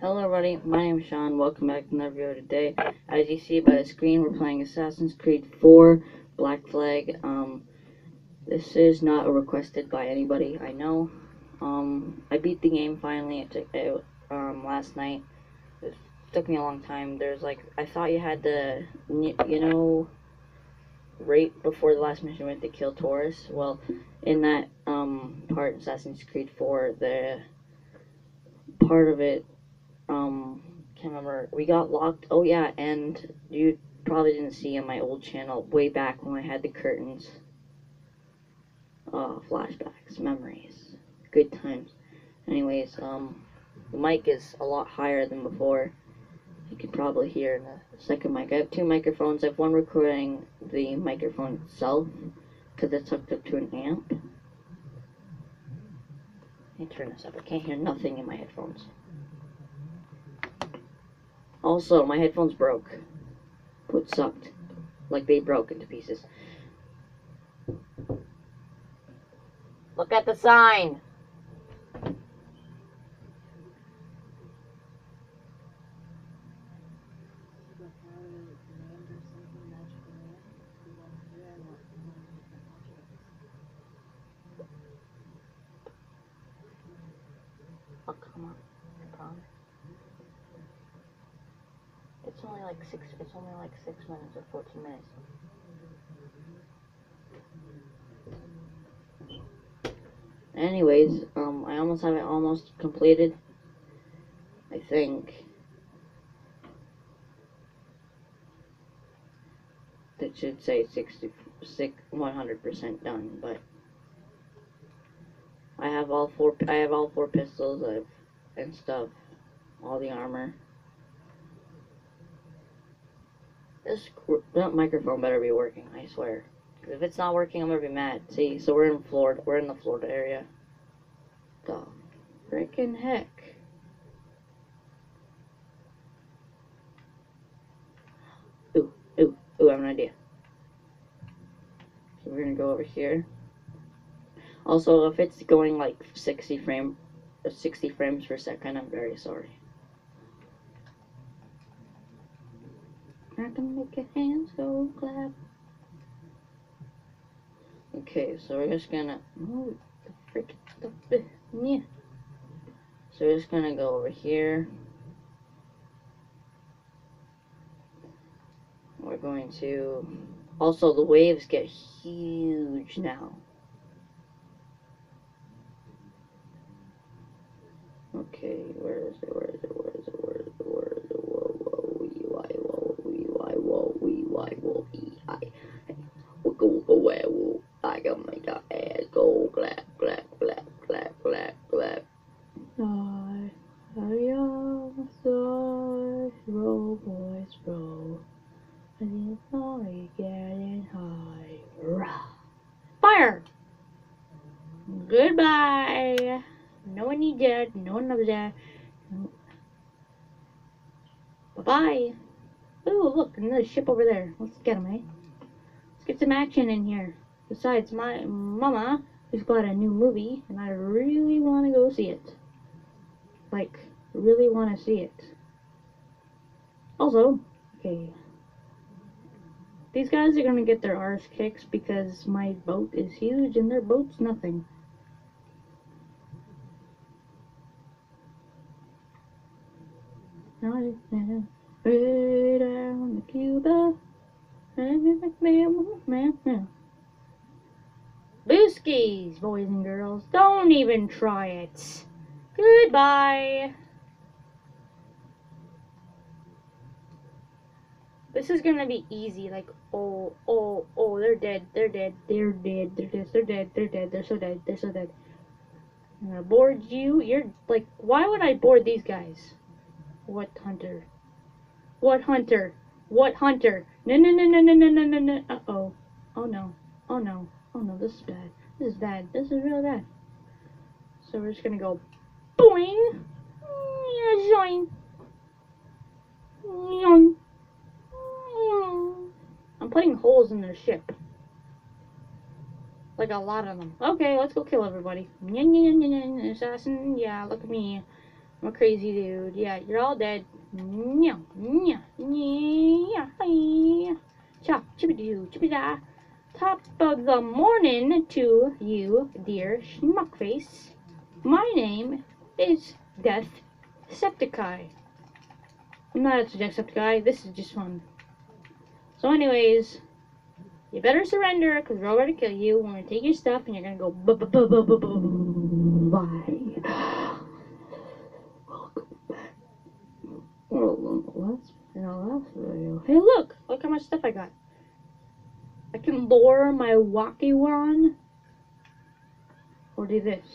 Hello everybody, my name is Sean, welcome back to another video today. As you see by the screen, we're playing Assassin's Creed 4 Black Flag. Um, this is not requested by anybody, I know. Um, I beat the game finally, it took, it, um, last night. It took me a long time, there's like, I thought you had to, you know, right before the last mission went to kill Torres. Well, in that, um, part, Assassin's Creed 4, the part of it um can't remember. We got locked oh yeah and you probably didn't see on my old channel way back when i had the curtains. Uh flashbacks memories good times. Anyways um the mic is a lot higher than before. You can probably hear in the second mic. I have two microphones. I have one recording the microphone itself because it's hooked up to an amp. Let me turn this up. I can't hear nothing in my headphones also, my headphones broke. It sucked. Like they broke into pieces. Look at the sign! Oh, come on. I promise. It's only like six. It's only like six minutes or fourteen minutes. Anyways, um, I almost have it almost completed. I think. That should say 66, 100% done, but I have all four. I have all four pistols. I've and stuff, all the armor. This microphone better be working, I swear. If it's not working, I'm gonna be mad. See, so we're in Florida. We're in the Florida area. The freaking heck. Ooh, ooh, ooh, I have an idea. So we're gonna go over here. Also, if it's going like 60 frame, 60 frames per second, I'm very sorry. I can make your hands go clap. Okay, so we're just gonna move the freaking stuff yeah. So we're just gonna go over here. We're going to also the waves get huge now. Okay, where is it? Where is it? Where is it? Where is it? Whoa, whoa, wee, why, whoa, wee, why, whoa, wee, why, whoa, wee, I. Wiggle, wiggle, where, whoa, I got my dog ass go, clap, clap, clap, clap, clap, clap. I, I am sorry, roll, boys, roll. And it's only getting high. Rah. Fire! Goodbye! No one needs that. No one loves that. Bye bye. Ooh, look, another ship over there. Let's get him, eh? Let's get some action in here. Besides, my mama has got a new movie, and I really want to go see it. Like, really want to see it. Also, okay. These guys are gonna get their arse kicks because my boat is huge and their boat's nothing. Way down Cuba. Booskies, boys and girls. Don't even try it. Goodbye. This is gonna be easy. Like, oh, oh, oh, they're dead. They're dead. They're dead. They're dead. They're dead. They're dead. They're so dead. They're so dead. I'm gonna board you. You're like, why would I board these guys? What hunter? What hunter? What hunter? No, no, no, no, no, no, no, no, no. Uh oh. Oh no. Oh no. Oh no. This is bad. This is bad. This is real bad. So we're just gonna go boing. Yeah, join. I'm putting holes in their ship. Like a lot of them. Okay, let's go kill everybody. Assassin, yeah, look at me. I'm a crazy dude. Yeah, you're all dead. Nya, nya, nya, nya. Chop, chippity-doo, chippity-da. Top of the morning to you, dear schmuckface. My name is Death Septiceye. I'm not a Decepticeye, this is just fun. So anyways, you better surrender, because we're all gonna kill you. We're gonna take your stuff, and you're go bu- bu- bu- bye. Hey, look! Look how much stuff I got. I can lure my Wakiwan. Or do this.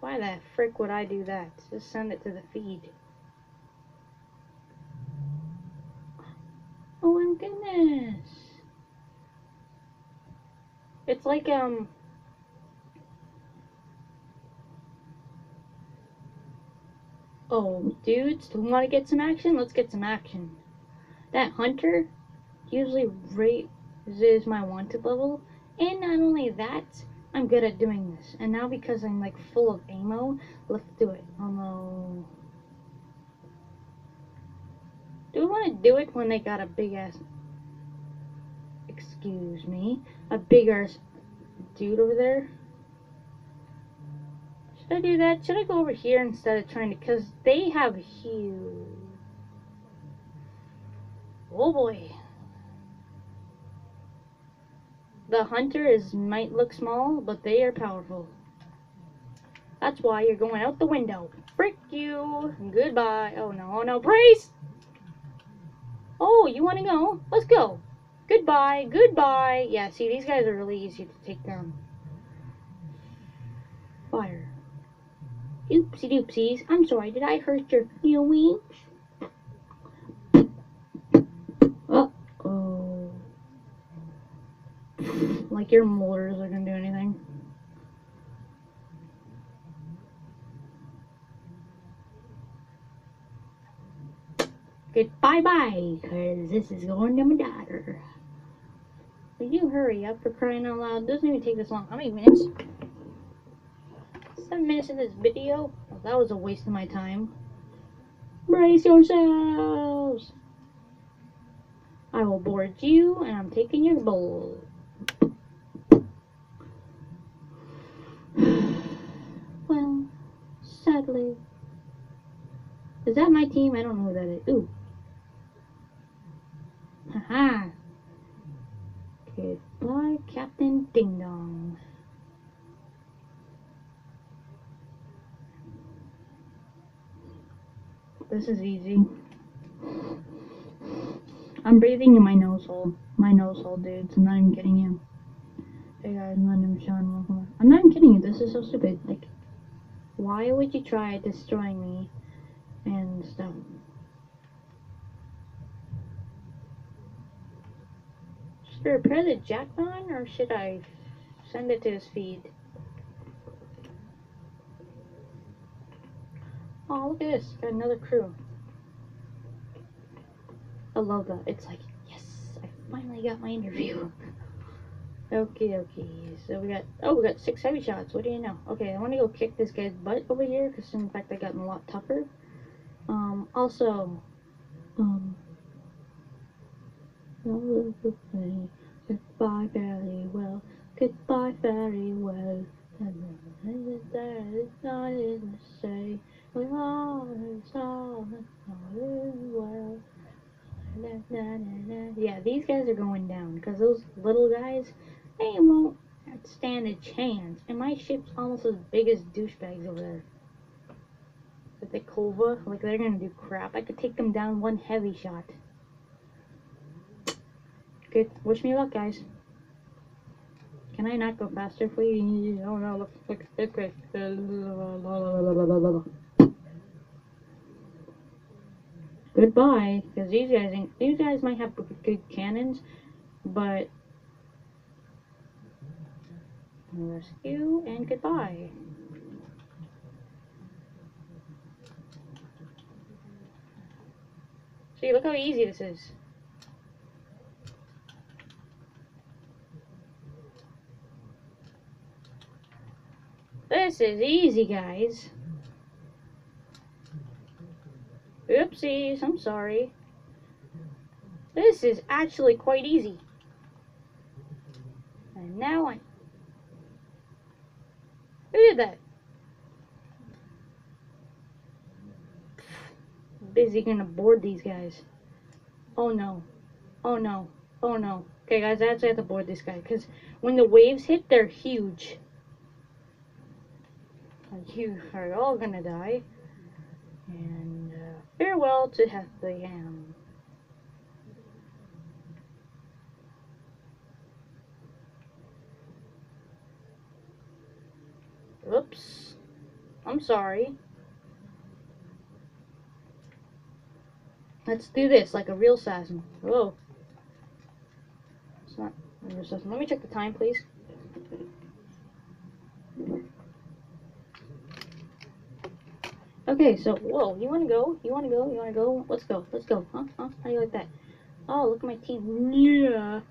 Why the frick would I do that? Just send it to the feed. Oh my goodness. It's like, um, Oh, dudes, do we want to get some action? Let's get some action. That hunter usually raises my wanted level, and not only that, I'm good at doing this. And now because I'm like full of ammo, let's do it. Although, do we want to do it when they got a big ass? Excuse me, a big ass dude over there. Should I do that? Should I go over here instead of trying to? Because they have huge. Oh boy. The hunter is might look small, but they are powerful. That's why you're going out the window. Frick you. Goodbye. Oh no, oh no, Brace! Oh, you want to go? Let's go. Goodbye, goodbye. Yeah, see, these guys are really easy to take down. Fire. Oopsie doopsies. I'm sorry, did I hurt your feelings? Uh oh. Like your molars are gonna do anything. Goodbye bye, cause this is going to my daughter. Will you hurry up for crying out loud? It doesn't even take this long. How many minutes? Minutes in this video? That was a waste of my time. Brace yourselves! I will board you, and I'm taking your bowl. well, sadly. Is that my team? I don't know who that is. Ooh. Haha. Goodbye, Captain Ding Dong. This is easy. I'm breathing in my nose hole. My nose hole, dudes. I'm not even kidding you. Hey guys, my name's Sean. Welcome back. I'm not even kidding you. This is so stupid. Like, why would you try destroying me and stuff? Should I repair the Jackdaw or should I send it to his feed? Oh, look at this. Got another crew. I love that. It's like, yes, I finally got my interview. Okay, okay. So we got, oh, we got six heavy shots. What do you know? Okay, I want to go kick this guy's butt over here because in fact I gotten a lot tougher. Um, also, um, goodbye very well. Goodbye very well. There is nothing to say. We are all well. Yeah, these guys are going down because those little guys, they won't stand a chance. And my ship's almost as big as douchebags over there. But the Kova, like they're gonna do crap. I could take them down one heavy shot. Good. Wish me luck, guys. Can I not go faster, please? Oh no, look, look, look, look. Goodbye, because these guys, these guys might have good cannons, but rescue and goodbye. See, look how easy this is. This is easy, guys. Oopsies, I'm sorry. This is actually quite easy. And now I. Who did that? Busy gonna board these guys. Oh no. Oh no. Oh no. Okay, guys, I actually have to board this guy because when the waves hit, they're huge. You are all gonna die. And farewell to Bethlehem. Oops. I'm sorry. Let's do this like a real assassin. Whoa. It's not a real assassin. Let me check the time, please. Okay, so, whoa, you wanna go? You wanna go? You wanna go? Let's go, let's go. Huh? Huh? How do you like that? Oh, look at my team. Yeah.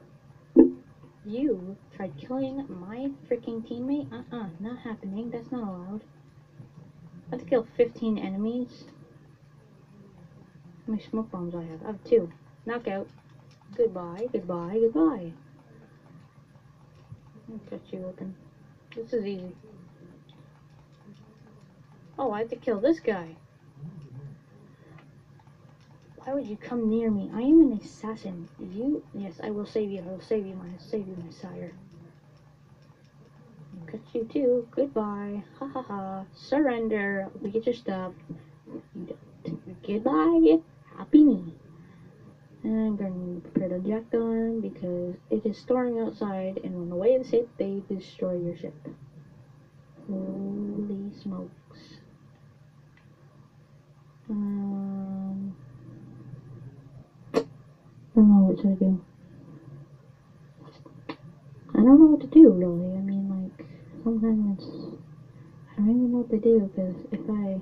You tried killing my freaking teammate? Uh-uh, not happening. That's not allowed. I have to kill 15 enemies. How many smoke bombs I have? I have two. Knockout. Goodbye, goodbye, goodbye. I'll cut you open. This is easy. Oh, I have to kill this guy. Why would you come near me? I am an assassin. You? Yes, I will save you. I will save you, my save you, my sire. Cut you too. Goodbye. Ha ha ha. Surrender. We get your stuff. You don't. Goodbye. Happy me. And I'm going to prepare the jackdaw because it is storming outside, and when the waves hit, they destroy your ship. Holy smokes. Um, I to do. I don't know what to do, really. I mean, like, sometimes it's. I don't even know what to do because if I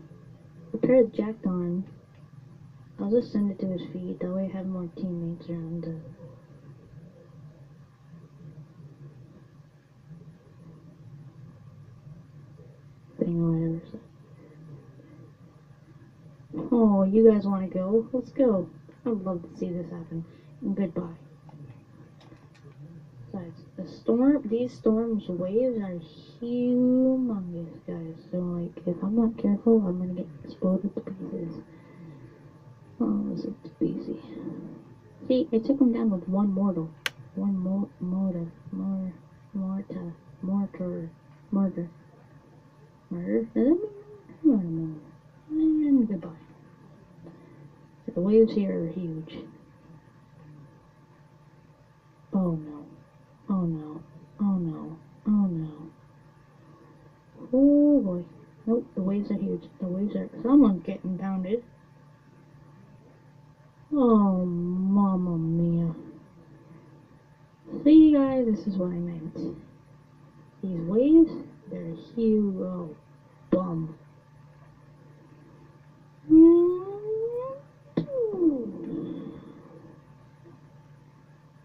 prepare the jackdaw, I'll just send it to his feet. That way I have more teammates around to. Thing or whatever. so- Oh, you guys want to go? Let's go. I'd love to see this happen. Goodbye. Besides, the storm, these storms waves are humongous, guys. So, like, if I'm not careful, I'm gonna get exploded to pieces. Oh, this is too easy. See, it took him down with one mortal. One mo mortar. More. Mortar. Mortar. Murder. Murder? Does that mean? I don't know. And goodbye. The waves here are huge. Oh no. Oh no. Oh no. Oh no. Oh boy. Nope, the waves are huge. The waves are. Someone's getting pounded. Oh, mamma mia. See, guys, this is what I meant. These waves, they're huge. Oh, bum.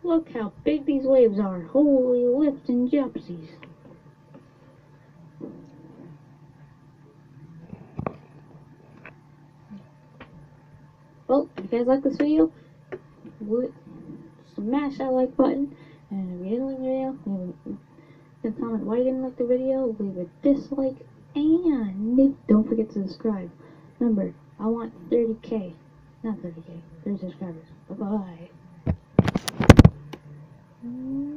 Look how big these waves are. Holy lifting gypsies. Well, if you guys like this video, smash that like button. And if you didn't like the video, leave a comment why you didn't like the video, leave a dislike, and don't forget to subscribe. Remember, I want 30k. Not 30k, 30 subscribers. Bye bye. Mm-hmm.